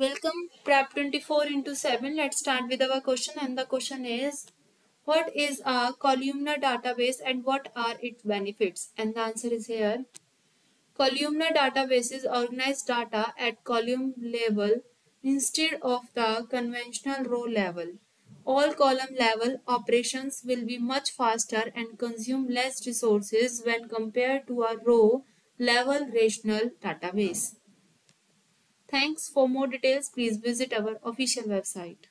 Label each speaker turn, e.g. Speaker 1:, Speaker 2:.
Speaker 1: Welcome prep 24 into 7. Let's start with our question and the question is what is a columnar database and what are its benefits? And the answer is here. Columnar databases organize data at column level instead of the conventional row level. All column level operations will be much faster and consume less resources when compared to a row level relational database. Thanks. For more details, please visit our official website.